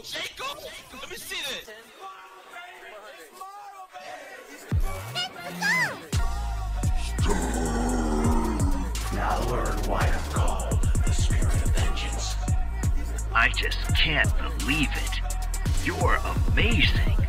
Jacob? Let me see. Now learn why I'm called the Spirit of Vengeance. I just can't believe it. You're amazing.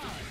die!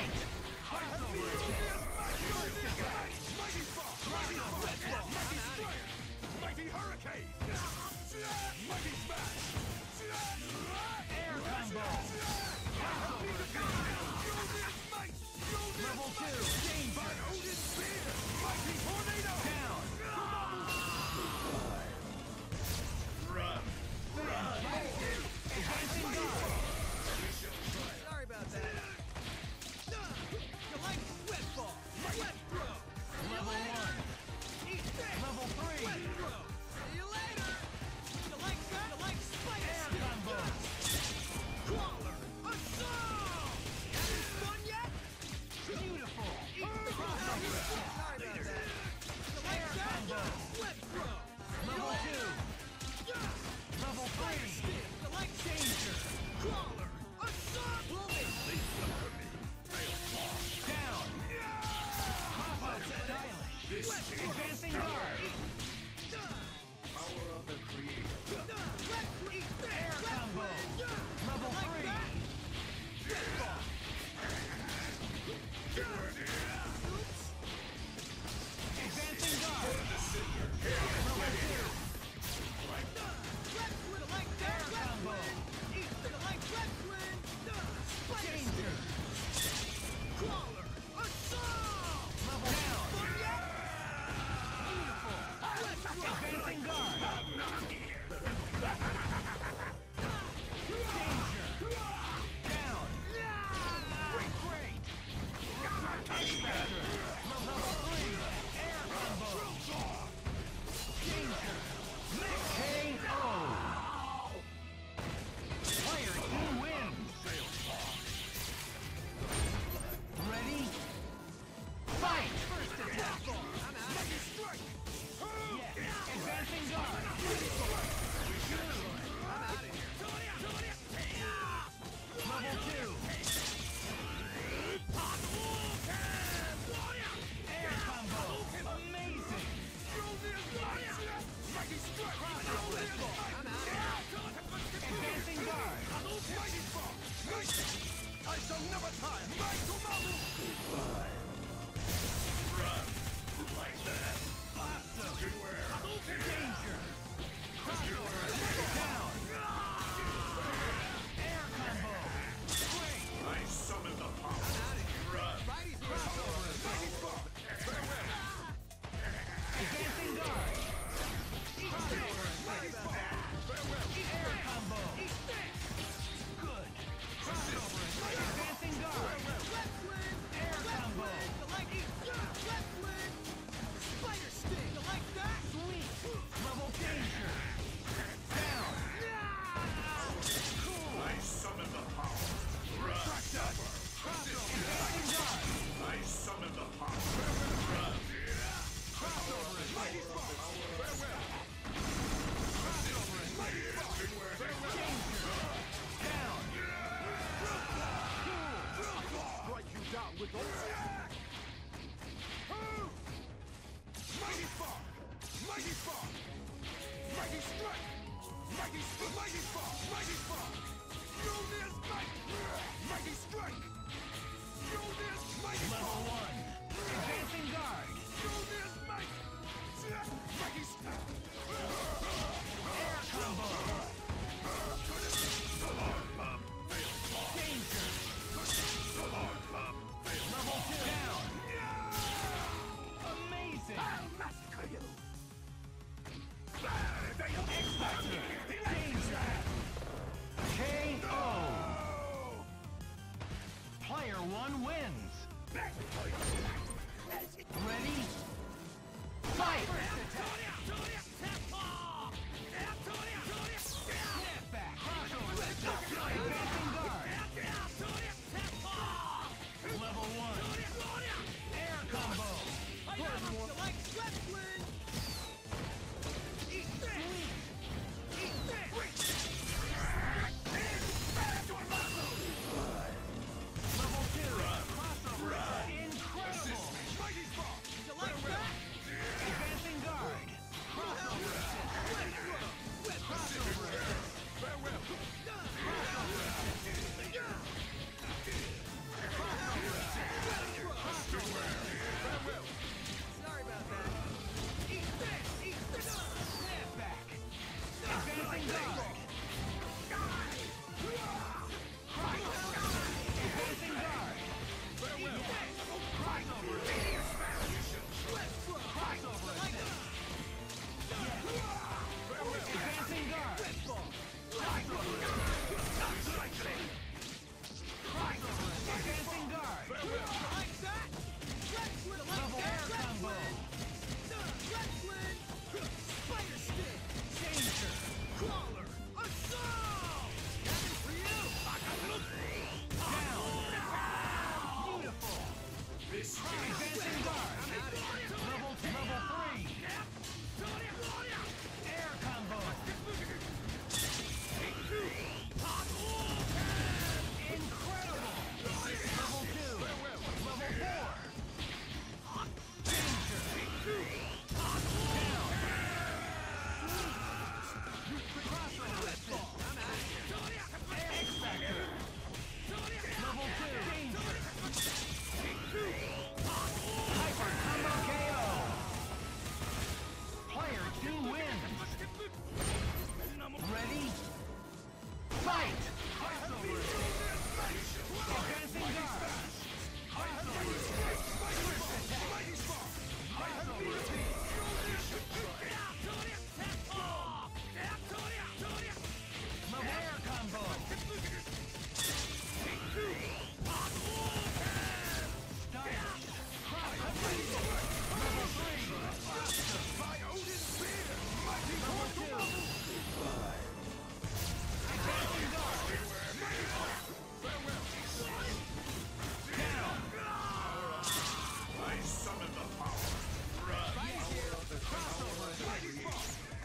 Fight! with all... Mighty Spark! Mighty Spark! Mighty Strike! Mighty Spark! Mighty Spark! Mighty Spark! Mjolnir's Might! Mighty Strike! Mjolnir's Mighty Spark! Level 1! Advancing Guard! Mjolnir's Might!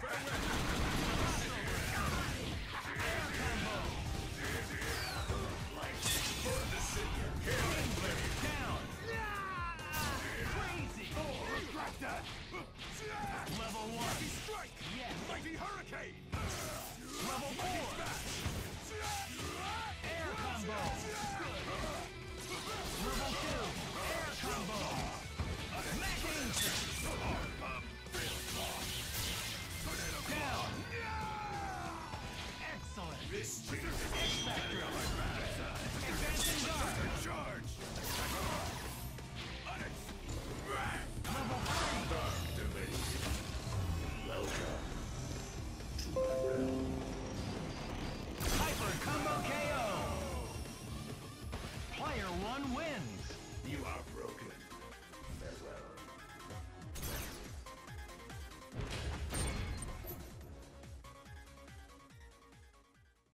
Friendly.